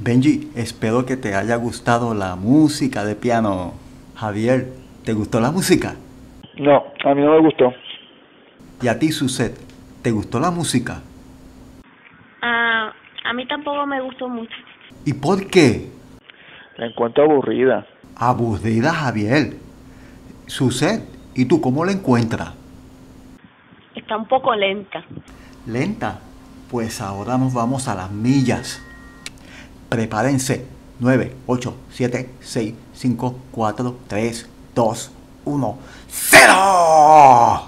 Benji, espero que te haya gustado la música de piano. Javier, ¿te gustó la música? No, a mí no me gustó. ¿Y a ti, Suset, te gustó la música? Ah, a mí tampoco me gustó mucho. ¿Y por qué? La encuentro aburrida. Aburrida, Javier. Suset, ¿y tú cómo la encuentras? Está un poco lenta. ¿Lenta? Pues ahora nos vamos a las millas prepárense. 9, 8, 7, 6, 5, 4, 3, 2, 1, 0.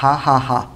哈哈哈,